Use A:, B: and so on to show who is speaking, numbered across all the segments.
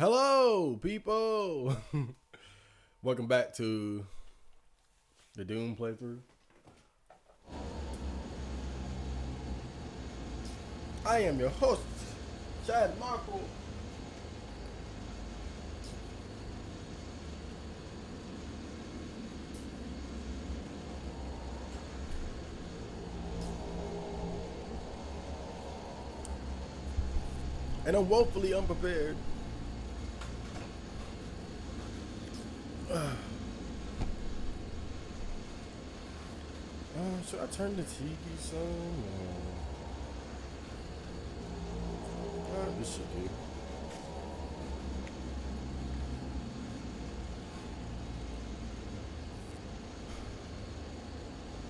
A: Hello, people. Welcome back to the Doom playthrough. I am your host, Chad Marco. And I'm woefully unprepared. Uh, should I turn the TV some? Or... Uh, this should do.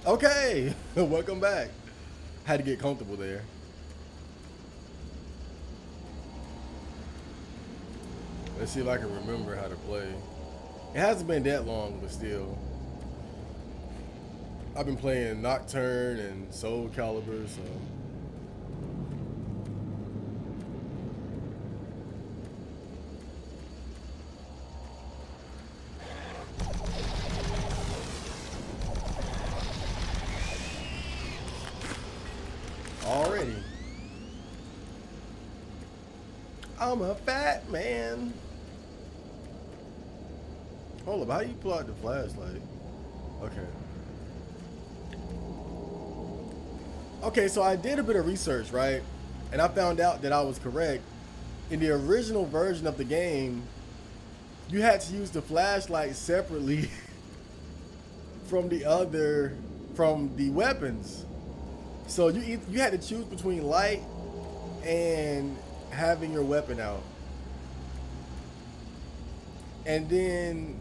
A: Okay, welcome back. Had to get comfortable there. Let's see if I can remember how to play. It hasn't been that long, but still. I've been playing Nocturne and Soul Calibur, so. Already. I'm a fat man. Hold up, how do you pull out the flashlight? Okay. Okay, so I did a bit of research, right? And I found out that I was correct. In the original version of the game, you had to use the flashlight separately from the other, from the weapons. So you you had to choose between light and having your weapon out. And then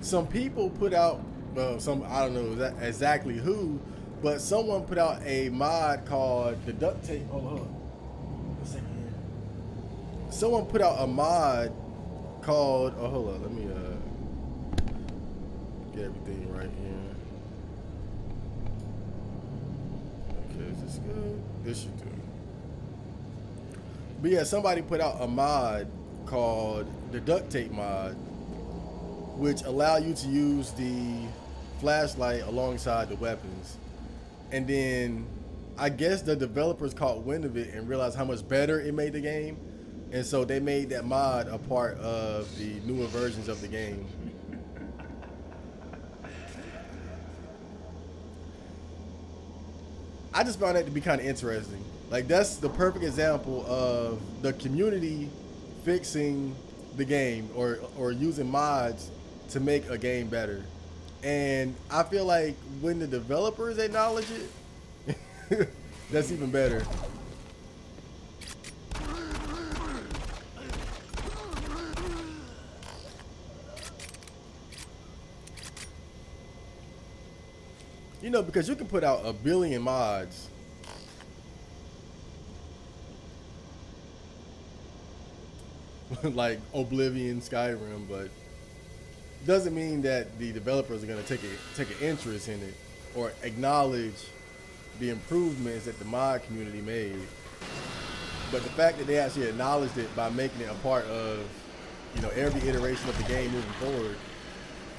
A: some people put out, well, some I don't know exactly who, but someone put out a mod called the duct tape. Hold on. A second here. Someone put out a mod called. Oh, hold on. Let me uh get everything right here. Okay, is this good? This should do. But yeah, somebody put out a mod called the duct tape mod, which allow you to use the flashlight alongside the weapons. And then I guess the developers caught wind of it and realized how much better it made the game. And so they made that mod a part of the newer versions of the game. I just found that to be kind of interesting. Like that's the perfect example of the community fixing the game or or using mods to make a game better. And I feel like when the developers acknowledge it, that's even better. You know, because you can put out a billion mods like Oblivion, Skyrim, but doesn't mean that the developers are going to take a, take an interest in it or acknowledge the improvements that the mod community made. But the fact that they actually acknowledged it by making it a part of, you know, every iteration of the game moving forward,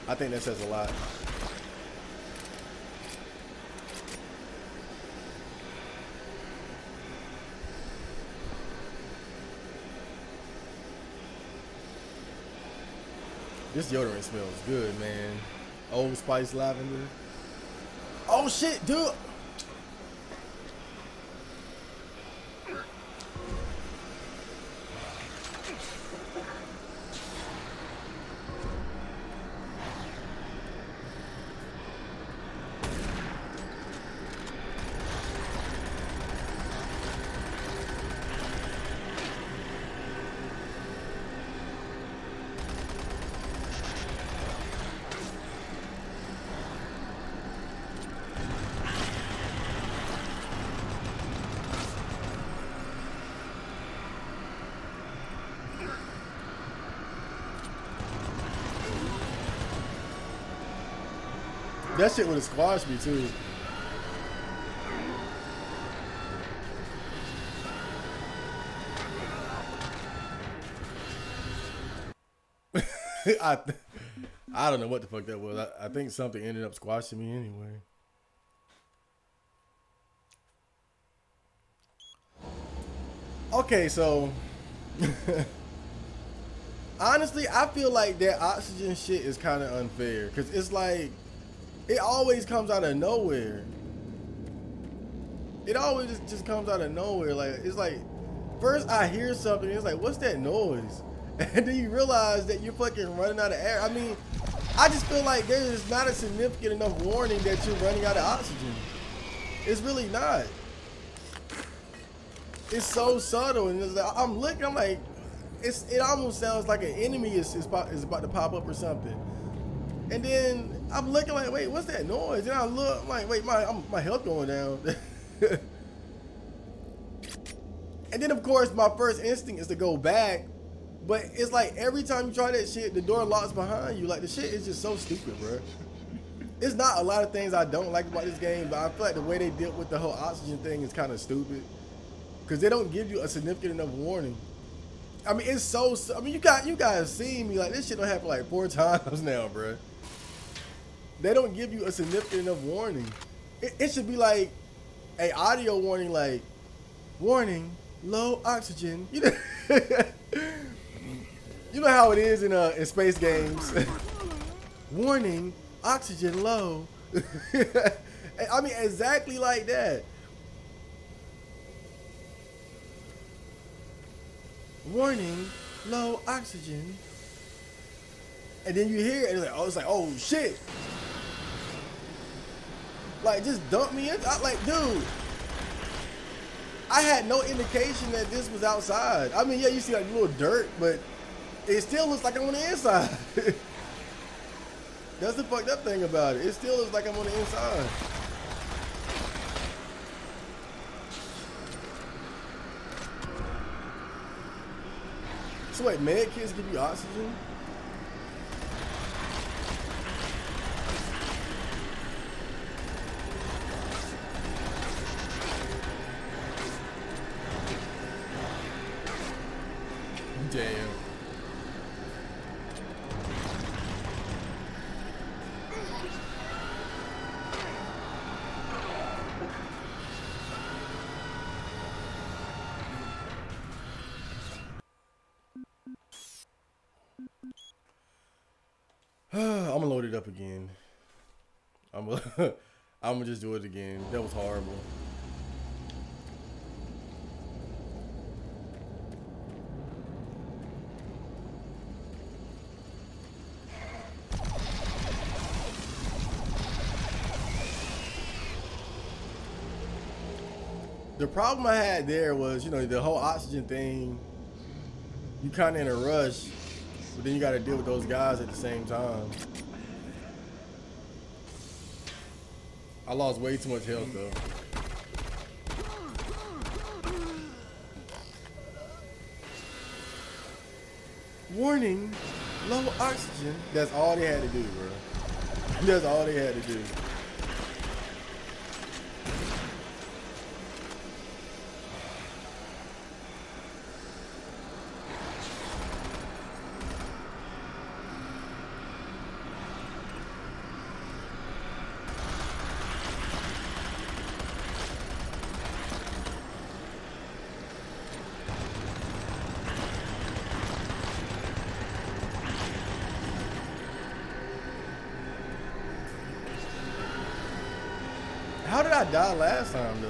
A: I think that says a lot. This deodorant smells good, man. Old Spice lavender. Oh shit, dude. That shit would have squashed me too. I, I don't know what the fuck that was. I, I think something ended up squashing me anyway. Okay, so honestly, I feel like that oxygen shit is kind of unfair because it's like it always comes out of nowhere. It always just, comes out of nowhere. Like it's like first I hear something, it's like, what's that noise? And then you realize that you're fucking running out of air. I mean, I just feel like there's not a significant enough warning that you're running out of oxygen. It's really not. It's so subtle, and it's like, I'm looking, I'm like, it's it almost sounds like an enemy is, is, is about to pop up or something. And then I'm looking like, wait, what's that noise? And I look, I'm like, wait, my I'm, my health going down. and then of course my first instinct is to go back, but it's like every time you try that shit, the door locks behind you. Like the shit is just so stupid, bro. It's not a lot of things I don't like about this game, but I feel like the way they deal with the whole oxygen thing is kind of stupid. Cause they don't give you a significant enough warning. I mean, it's so. I mean, you got you guys seen me like this shit don't happen like four times now, bro. They don't give you a significant enough warning. It, it should be like a audio warning, like warning, low oxygen. You know, you know how it is in uh in space games. warning, oxygen low. I mean, exactly like that. warning, low oxygen. And then you hear it, and it's like, oh, it's like, oh shit. Like, just dump me in. I, like, dude, I had no indication that this was outside. I mean, yeah, you see like a little dirt, but it still looks like I'm on the inside. That's the fucked up thing about it. It still looks like I'm on the inside. So wait, med kits give you oxygen? Damn. I'm gonna load it up again. I'm gonna, I'm gonna just do it again. That was horrible. The problem I had there was, you know, the whole oxygen thing. You kind of in a rush but then you got to deal with those guys at the same time. I lost way too much health though. Warning, low oxygen. That's all they had to do, bro. That's all they had to do. How did I die last time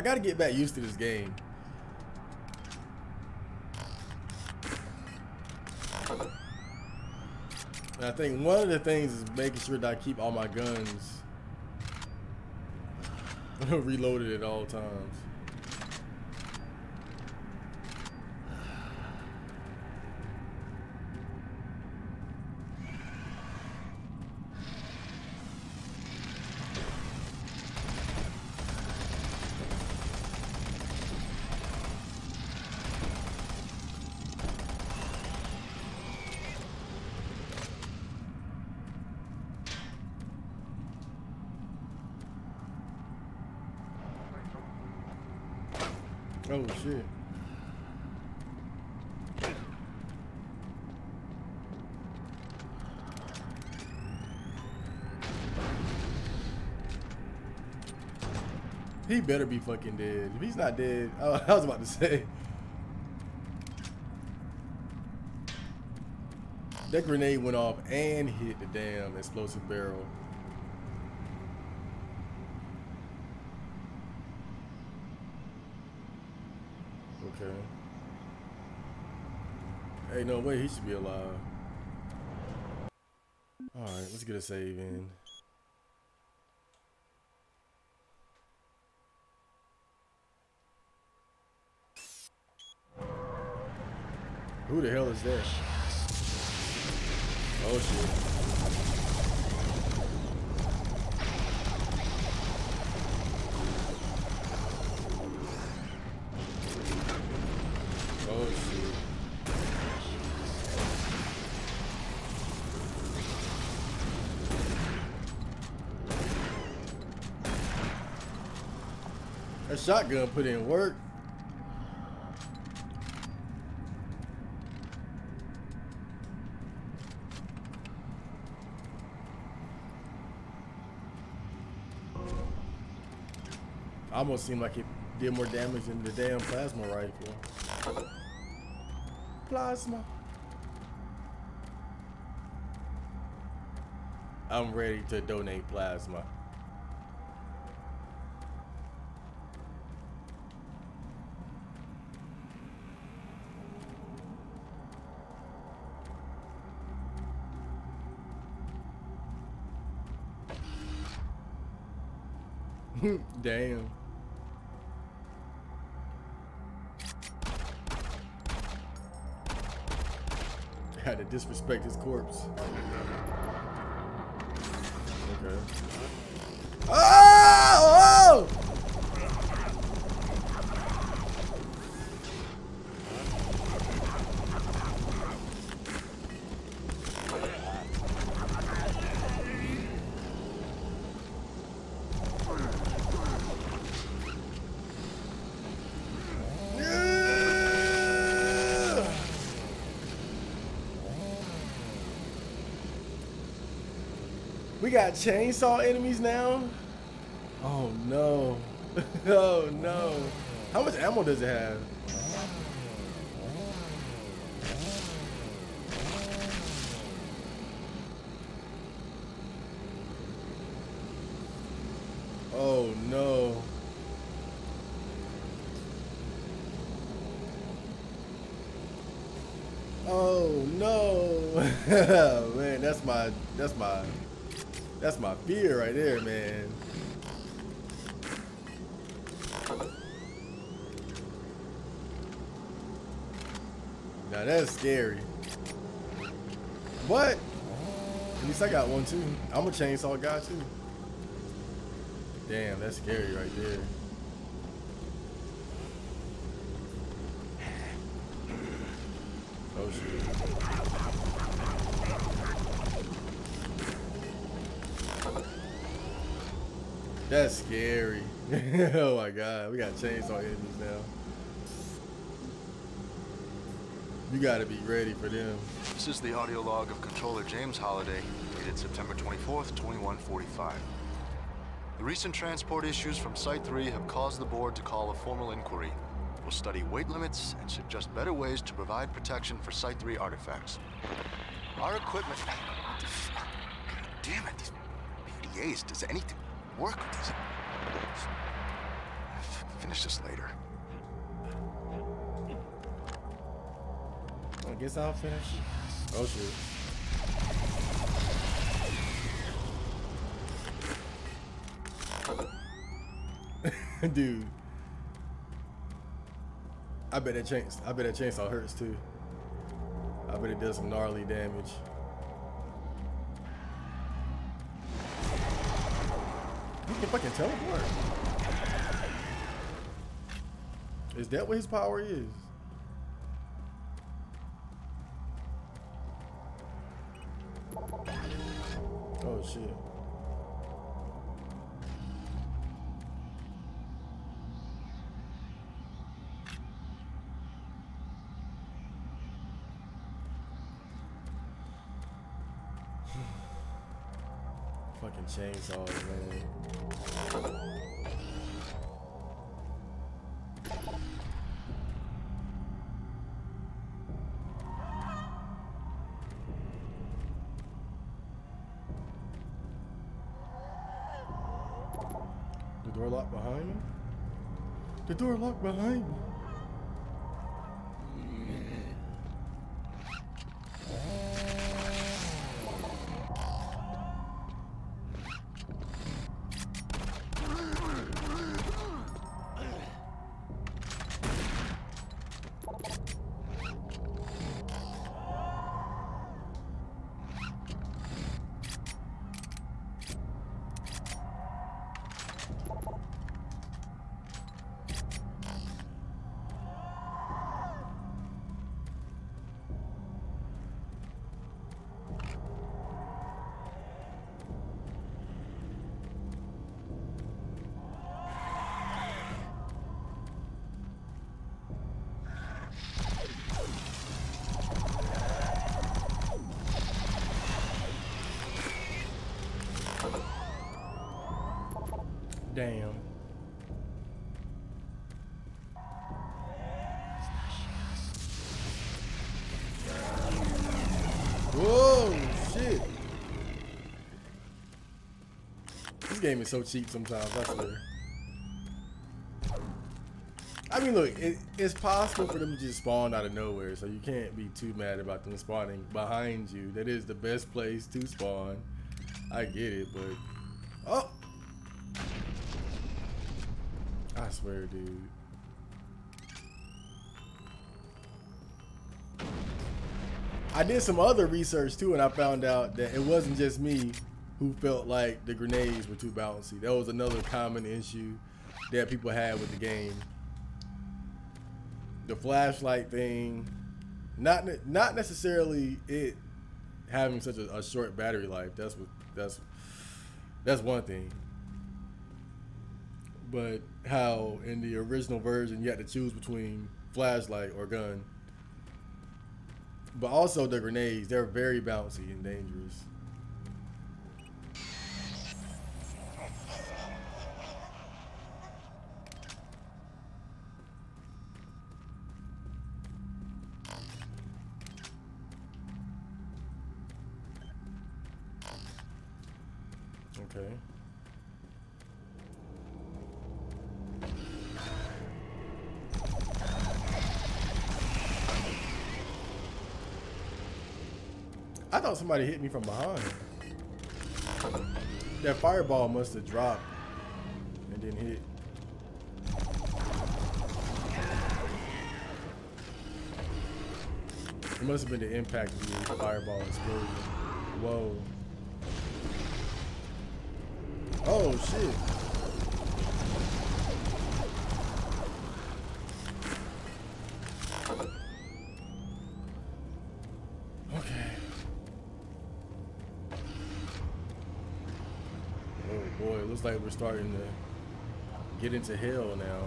A: I gotta get back used to this game. And I think one of the things is making sure that I keep all my guns reloaded at all times. Oh shit. He better be fucking dead. If he's not dead, oh, I was about to say. That grenade went off and hit the damn explosive barrel. Okay. Hey, no way, he should be alive. Alright, let's get a save in. Who the hell is that? Oh shit. Shotgun put in work. Almost seemed like it did more damage than the damn plasma rifle. Plasma. I'm ready to donate plasma. Damn. Had to disrespect his corpse. Okay. Oh! oh! Yeah! We got chainsaw enemies now? Oh no. oh no. How much ammo does it have? Oh no. Oh no. man, that's my that's my that's my fear right there, man. Now that's scary. What? At least I got one too. I'm a chainsaw guy too. Damn, that's scary right there. Oh shit. That's scary. oh my god, we got chainsaw enemies now. You gotta be ready for them.
B: This is the audio log of Controller James Holiday, dated September 24th, 2145. The recent transport issues from Site 3 have caused the board to call a formal inquiry. We'll study weight limits and suggest better ways to provide protection for Site 3 artifacts. Our equipment... What the f... God damn it, these PDAs, does anything work with these? Finish this later.
A: I guess I'll finish. Oh shit. Dude. I bet that chains I bet that chainsaw hurts too. I bet it does some gnarly damage. Can fucking teleport. Is that what his power is? Oh shit. Fucking chainsaws, man. The door locked behind me? The door locked behind me. Shit. This game is so cheap sometimes, I swear. I mean, look, it, it's possible for them to just spawn out of nowhere, so you can't be too mad about them spawning behind you. That is the best place to spawn. I get it, but... Oh! I swear, dude. I did some other research too, and I found out that it wasn't just me who felt like the grenades were too bouncy. That was another common issue that people had with the game. The flashlight thing, not not necessarily it having such a, a short battery life. That's what that's that's one thing. But how in the original version you had to choose between flashlight or gun. But also the grenades, they're very bouncy and dangerous. Somebody hit me from behind. That fireball must have dropped and then hit. It must have been the impact of the fireball explosion. Whoa. Oh shit. Okay. Oh boy, it looks like we're starting to get into hell now.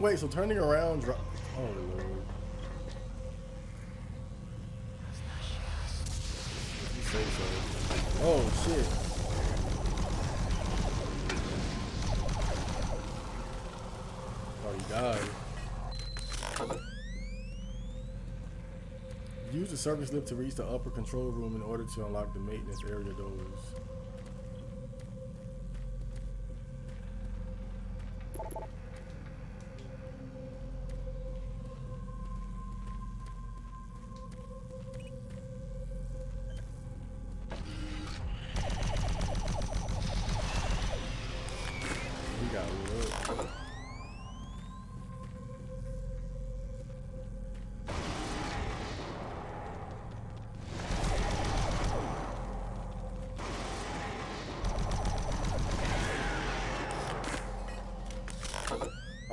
A: Wait, so turning around dro- Oh lord. So. Oh shit. Oh, he died. Use the service lift to reach the upper control room in order to unlock the maintenance area doors.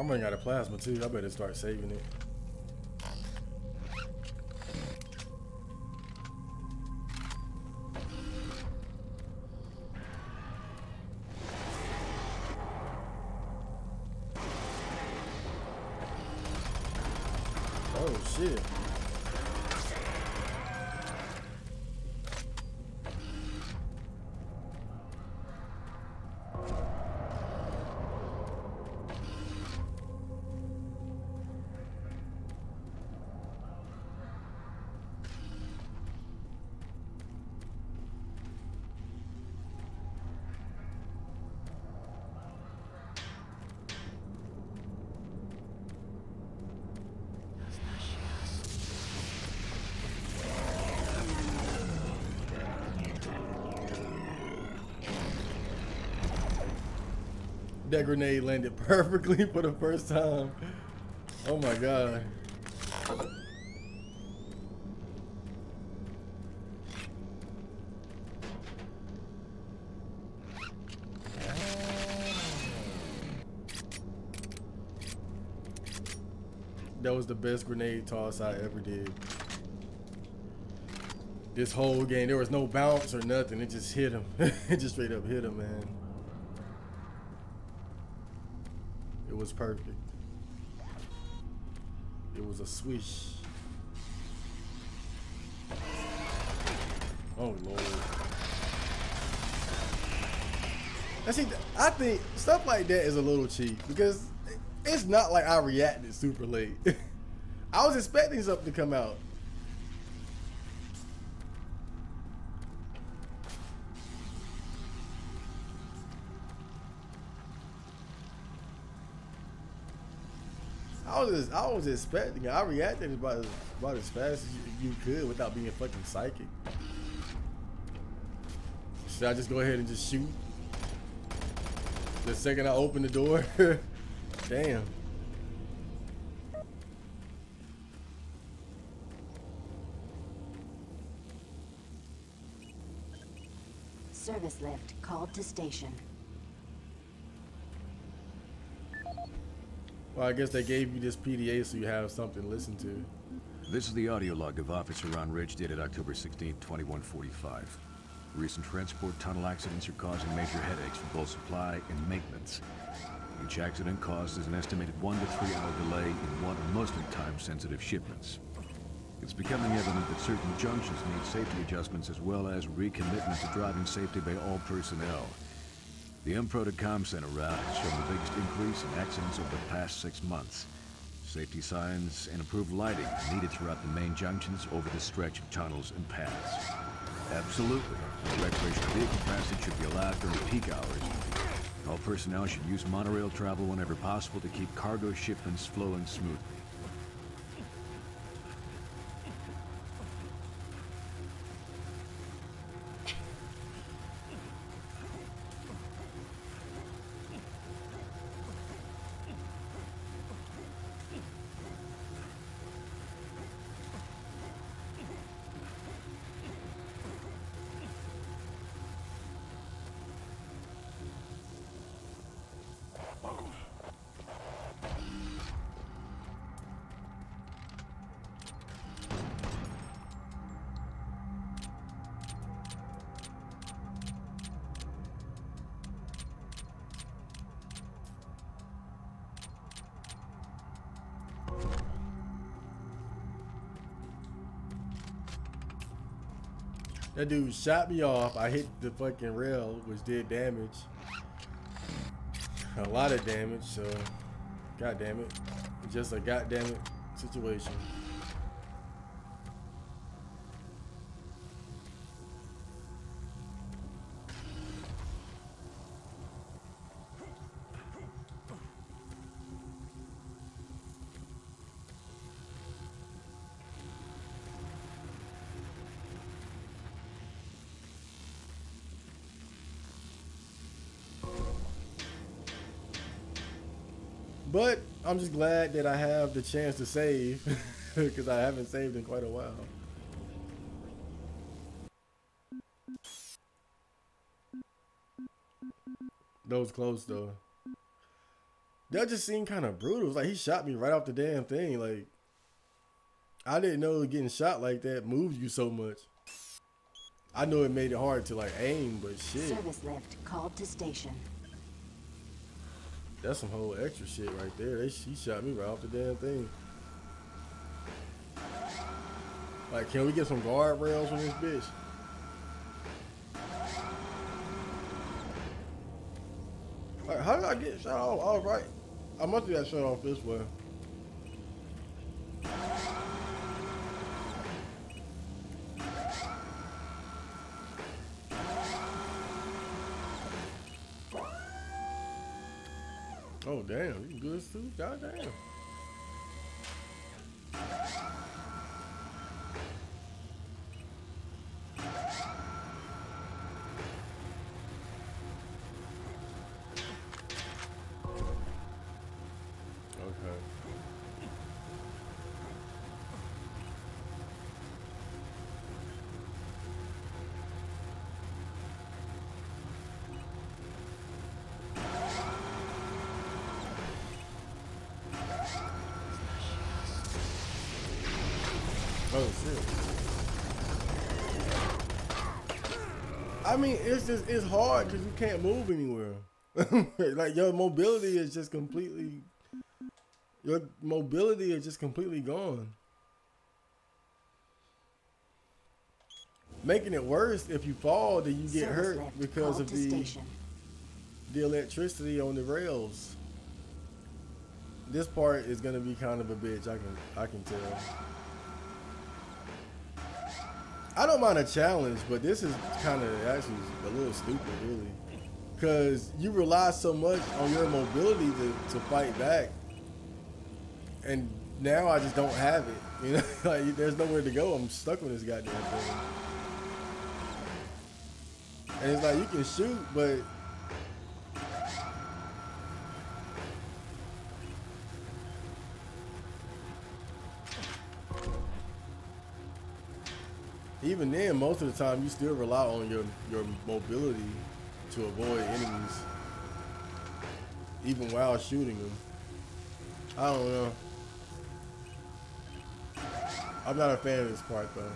A: Running out of plasma too. I better start saving it. Grenade landed perfectly for the first time. Oh my god. That was the best grenade toss I ever did. This whole game, there was no bounce or nothing. It just hit him. it just straight up hit him, man. It was perfect. It was a swish. Oh lord. I see. I think stuff like that is a little cheap because it's not like I reacted super late. I was expecting something to come out. Was I was expecting. I reacted about as, about as fast as you, you could without being fucking psychic. Should I just go ahead and just shoot? The second I open the door? Damn.
C: Service lift called to station.
A: Well, I guess they gave you this PDA so you have something to listen to.
D: This is the audio log of Officer Ron Ridge dated October 16, 2145. Recent transport tunnel accidents are causing major headaches for both supply and maintenance. Each accident causes an estimated one to three hour delay in one of mostly time-sensitive shipments. It's becoming evident that certain junctions need safety adjustments as well as recommitment to driving safety by all personnel. The EnPro to Com Center route has shown the biggest increase in accidents over the past six months. Safety signs and improved lighting needed throughout the main junctions over the stretch of tunnels and paths. Absolutely, no recreational vehicle passage should be allowed during peak hours. All personnel should use monorail travel whenever possible to keep cargo shipments flowing smoothly.
A: That dude shot me off. I hit the fucking rail, which did damage. A lot of damage, so god damn it. Just a goddamn it situation. I'm just glad that I have the chance to save because I haven't saved in quite a while. Those close though. that just seemed kind of brutal. Like he shot me right off the damn thing. Like I didn't know getting shot like that moves you so much. I know it made it hard to like aim, but shit,
C: Service lift called to station.
A: That's some whole extra shit right there. They she shot me right off the damn thing. Like, can we get some guardrails on this bitch? Like, how did I get shot off? All right, I must have got shot off this way. Damn, you good too? God damn. I mean, it's just it's hard because you can't move anywhere. like your mobility is just completely, your mobility is just completely gone. Making it worse if you fall, then you get
C: Service
A: hurt because of the
C: station.
A: the electricity on the rails. This part is gonna be kind of a bitch. I can I can tell. I don't mind a challenge, but this is kind of actually a little stupid, really, because you rely so much on your mobility to, to fight back, and now I just don't have it. You know, like there's nowhere to go. I'm stuck with this goddamn thing, and it's like you can shoot, but even then, most of the time, you still rely on your your mobility to avoid enemies, even while shooting them. I don't know. I'm not a fan of this part though.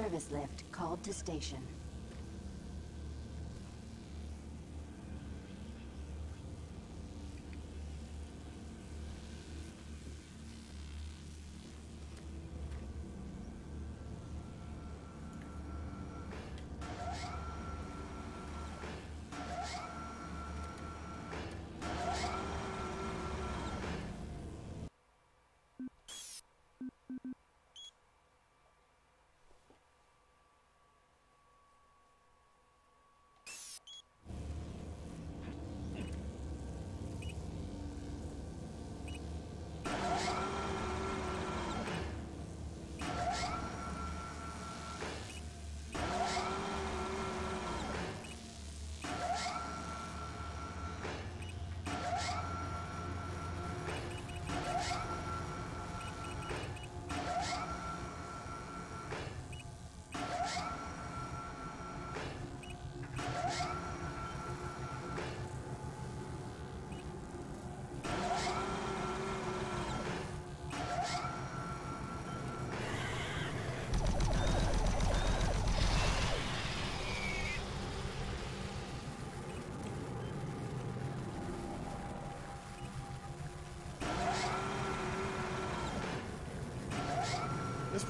C: Service lift called to station.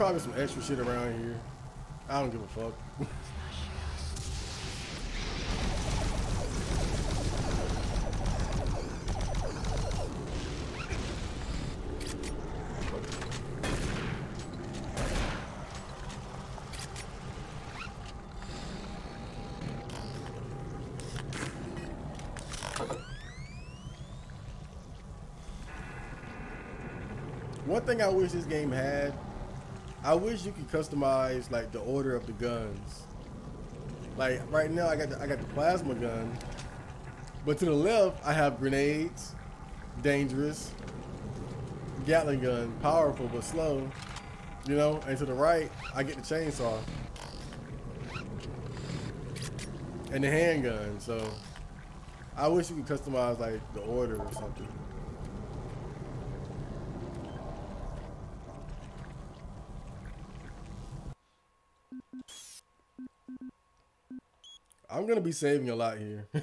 A: probably some extra shit around here. I don't give a fuck. One thing I wish this game had I wish you could customize like the order of the guns. Like right now, I got the, I got the plasma gun, but to the left I have grenades, dangerous, Gatling gun, powerful but slow. You know, and to the right I get the chainsaw and the handgun. So I wish you could customize like the order or something. I'm gonna be saving a lot here.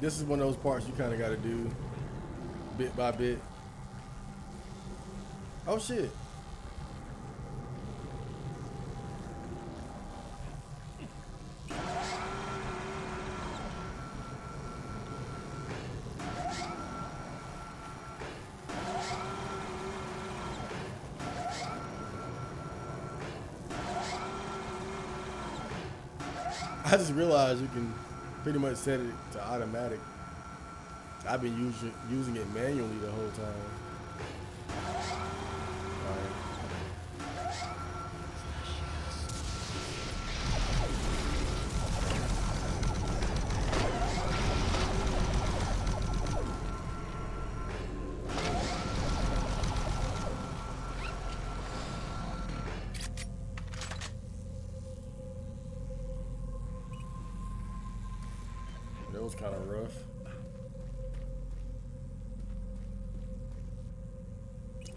A: this is one of those parts you kind of got to do bit by bit. Oh shit. Just realized you can pretty much set it to automatic. I've been using using it manually the whole time. Alright. That was kind of rough.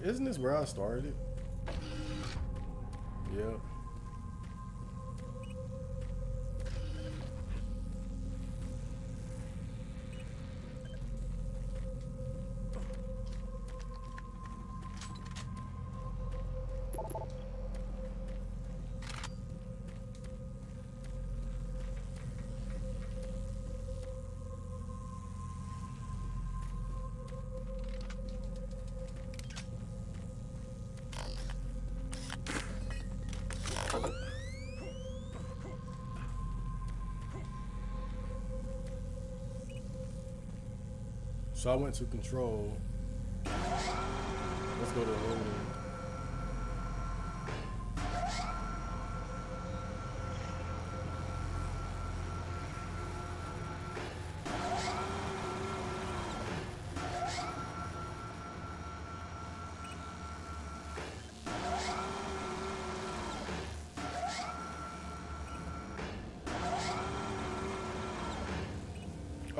A: Isn't this where I started? Yep. So I went to control. Let's go to loading.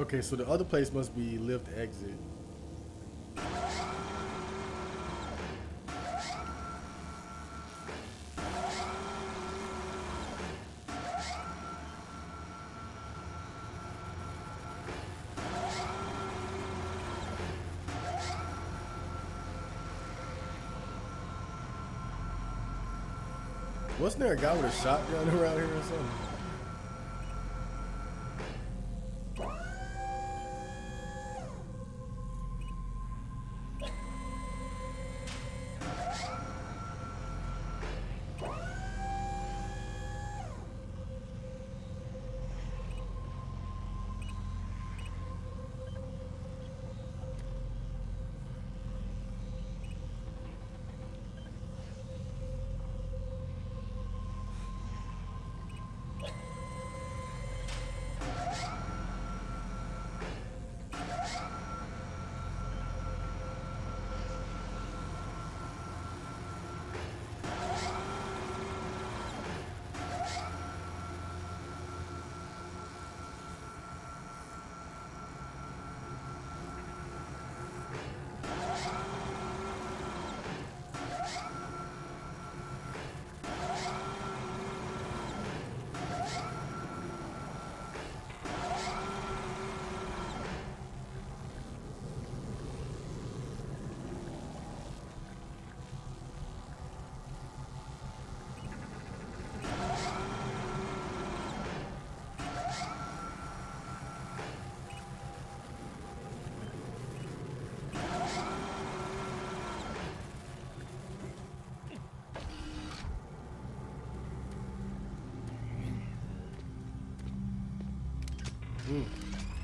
A: Okay, so the other place must be lift exit. Wasn't there a guy with a shotgun around here or something?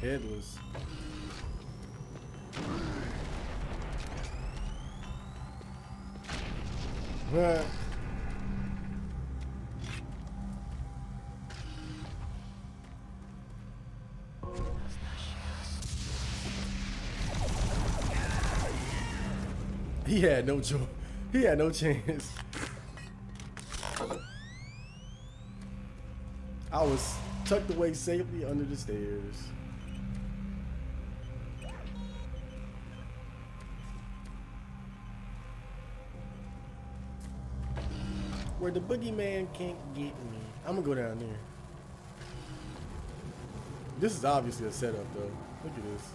A: headless. But he had no joy. He had no chance. I was tucked away safely under the stairs. Where the boogeyman can't get me. I'm gonna go down there. This is obviously a setup though. Look at this.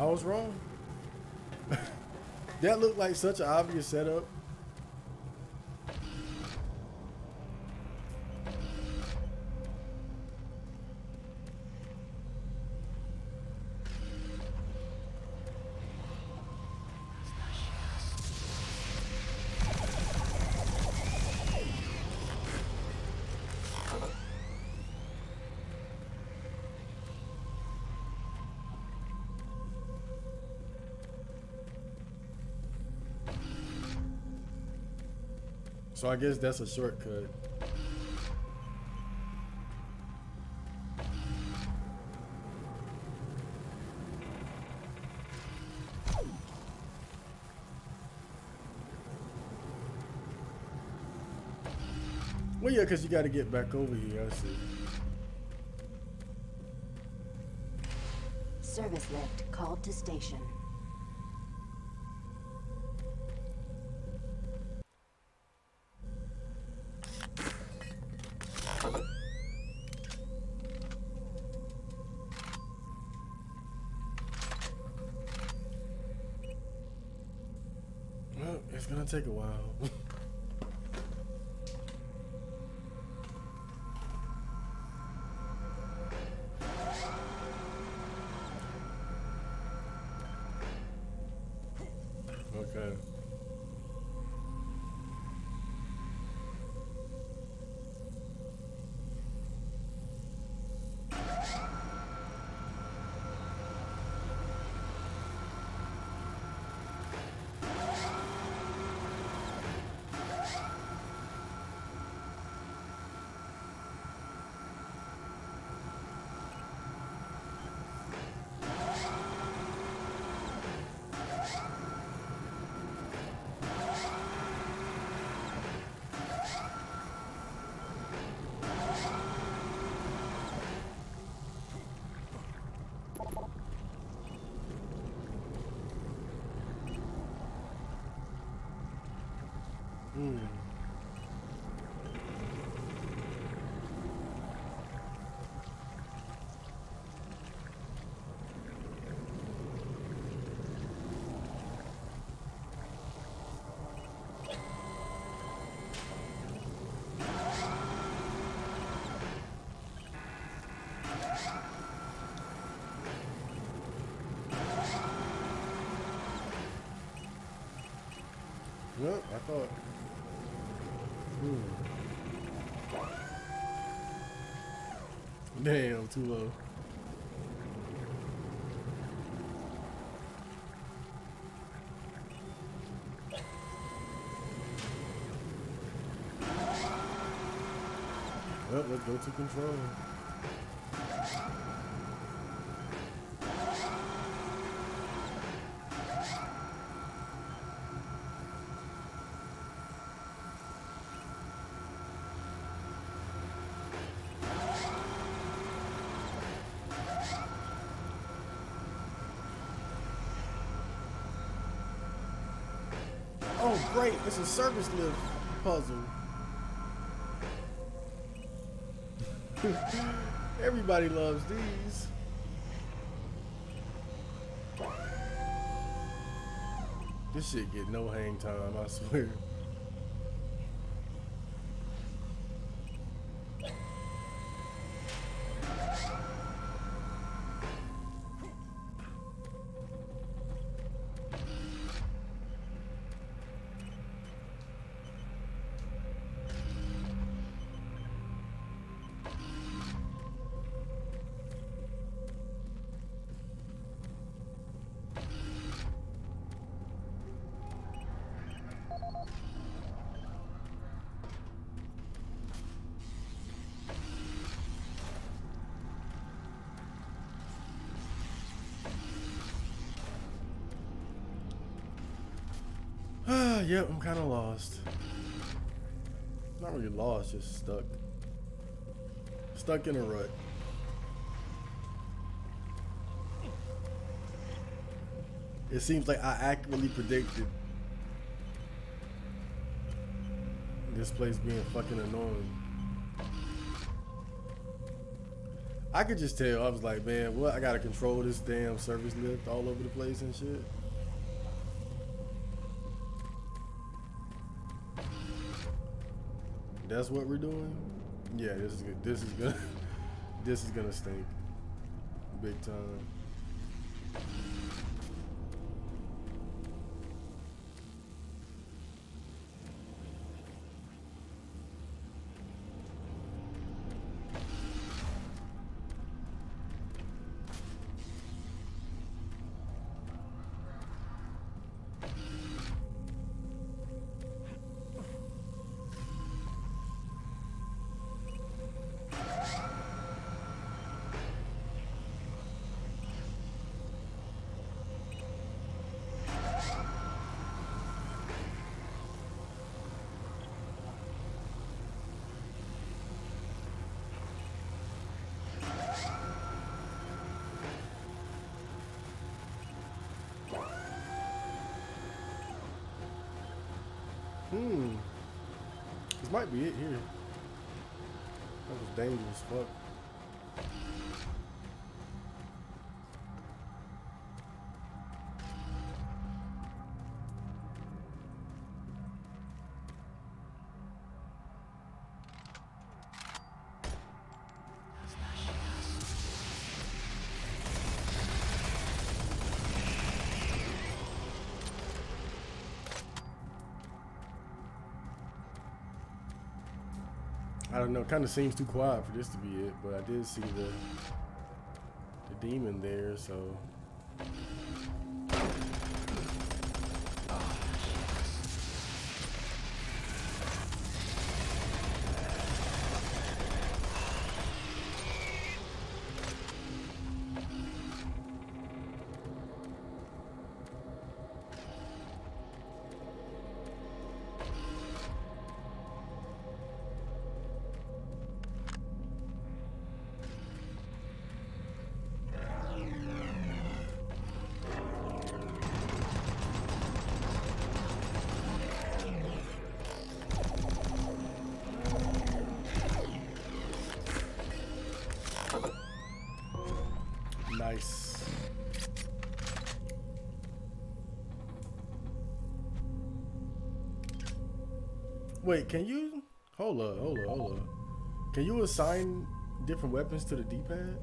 A: I was wrong. that looked like such an obvious setup. So I guess that's a shortcut. Well, yeah, because you got to get back over here. I see.
C: Service lift called to station.
A: Take a while. Damn, too low. Well, let's go to control. Great! It's a service lift puzzle. Everybody loves these. This shit get no hang time, I swear. Yep, I'm kind of lost. Not really lost, just stuck. Stuck in a rut. It seems like I accurately predicted this place being fucking annoying. I could just tell. I was like, man, what? I gotta control this damn service lift all over the place and shit. That's what we're doing. Yeah, this is good. This is gonna. this is gonna stink. Big time. Hmm. This might be it here. That was dangerous fuck. Don't know. Kind of seems too quiet for this to be it, but I did see the the demon there, so. Wait, can you hold up, hold up, hold up. Can you assign different weapons to the D-pad?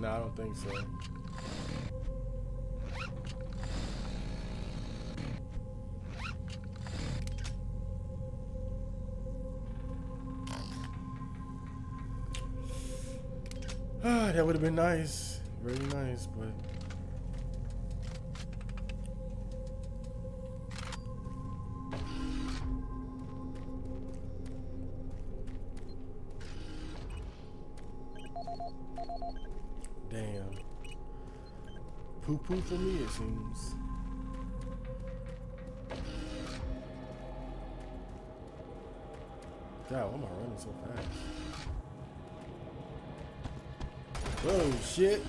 A: No, I don't think so. Ah, that would have been nice. Very nice, but Poo for me, it seems. God, why am I running so fast? Oh shit.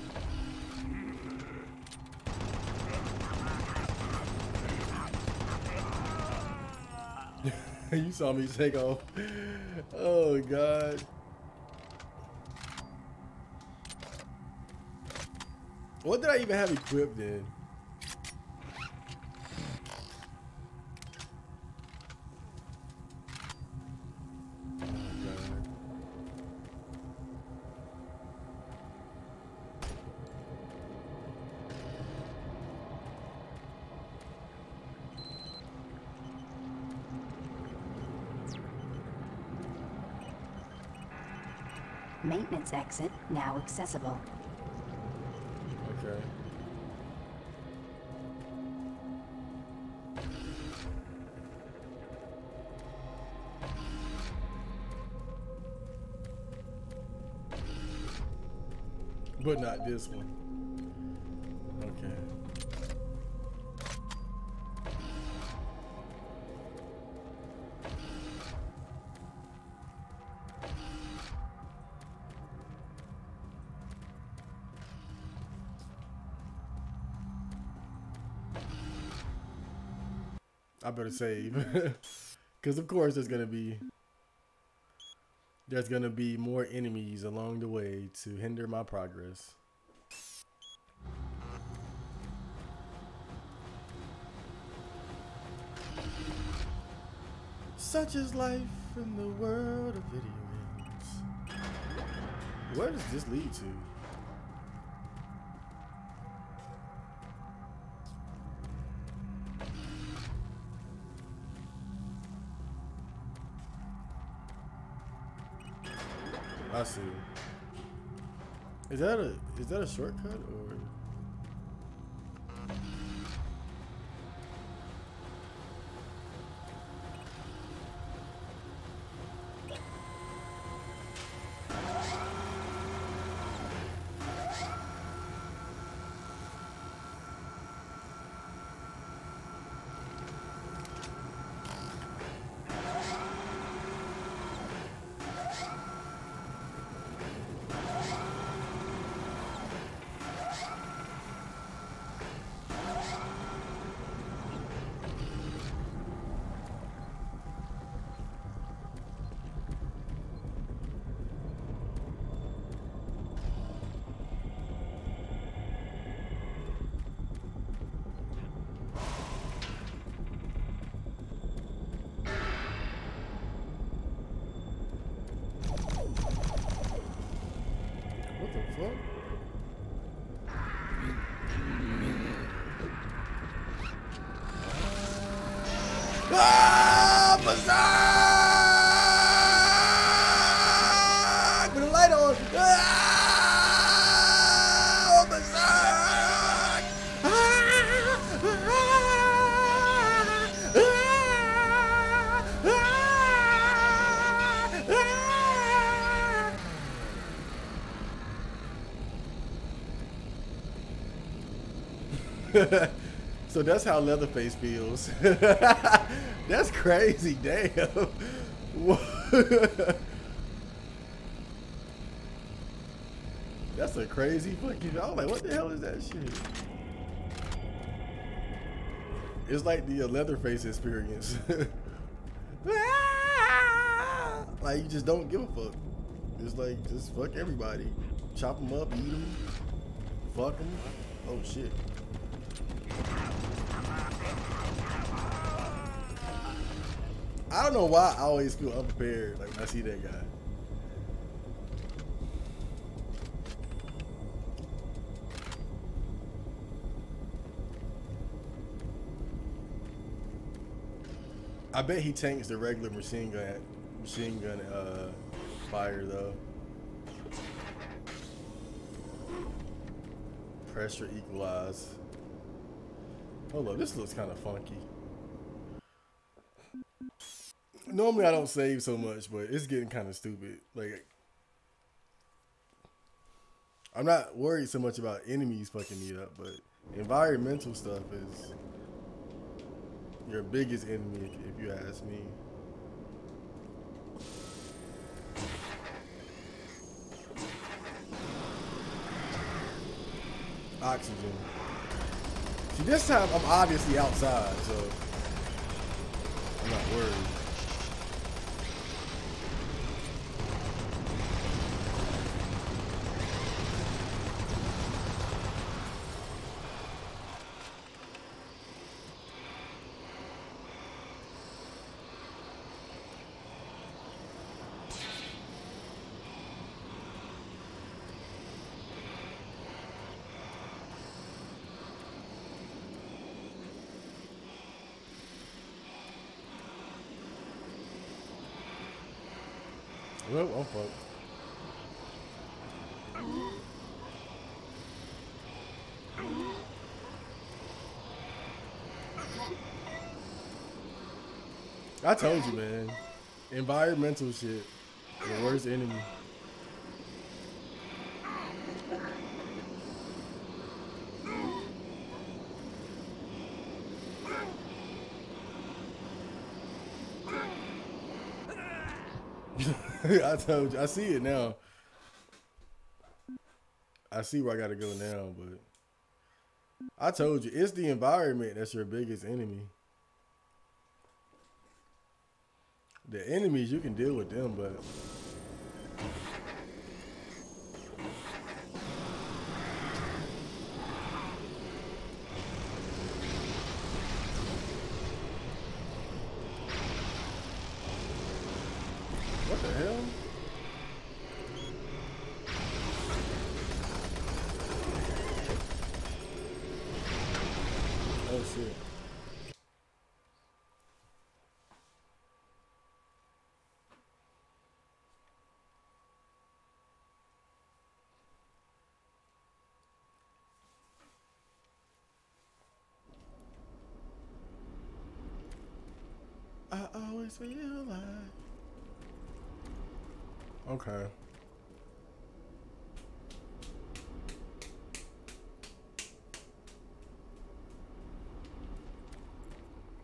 A: you saw me take off. Oh god. even have equipped then.
C: Maintenance exit now accessible.
A: This one. Okay. I better save. Because, of course, there's going to be. There's going to be more enemies along the way to hinder my progress. Such is life in the world of video games. Where does this lead to? I see. Is that a is that a shortcut or? So that's how Leatherface feels. that's crazy, damn. that's a crazy fucking. I was like, what the hell is that shit? It's like the uh, Leatherface experience. like you just don't give a fuck. It's like just fuck everybody, chop them up, eat them, fuck them. Oh shit. I don't know why I always feel unprepared like when I see that guy. I bet he tanks the regular machine gun machine gun uh, fire though. Pressure equalize. Hold up, this looks kind of funky. Normally I don't save so much, but it's getting kind of stupid. Like I'm not worried so much about enemies fucking me up, but environmental stuff is your biggest enemy, if, if you ask me. Oxygen. See, this time I'm obviously outside, so I'm not worried. Whoa, oh fuck. I told you, man. Environmental shit. The worst enemy. I told you. I see it now. I see where I gotta go now, but I told you it's the environment that's your biggest enemy. The enemies you can deal with them, but what the hell? Oh shit. I always feel like. Okay.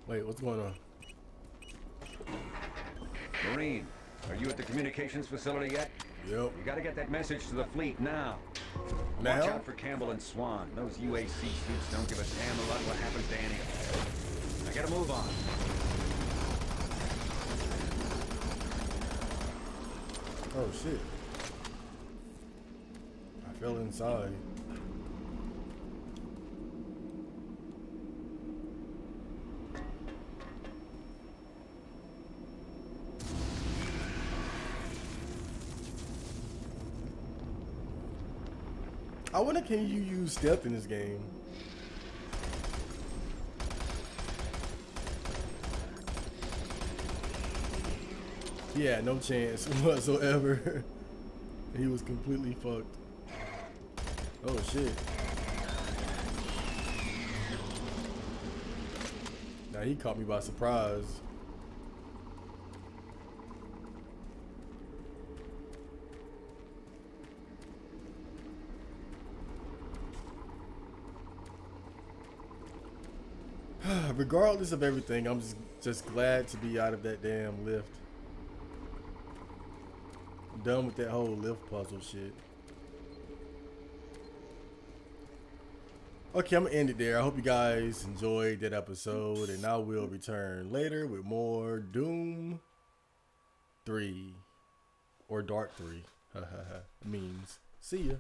A: Wait, what's going on?
D: Marine, are you at the communications facility yet?
A: Yep.
D: You gotta get that message to the fleet now.
A: Now?
D: Watch out for Campbell and Swann. Those UAC suits don't give a damn about what happens to any of them. Now get a move on.
A: Oh shit. I fell inside. I wonder can you use stealth in this game? Yeah, no chance whatsoever. he was completely fucked. Oh shit. Now he caught me by surprise. Regardless of everything, I'm just, just glad to be out of that damn lift. Done with that whole lift puzzle shit. Okay, I'm gonna end it there. I hope you guys enjoyed that episode, and I will return later with more Doom 3 or Dark 3 memes. See ya.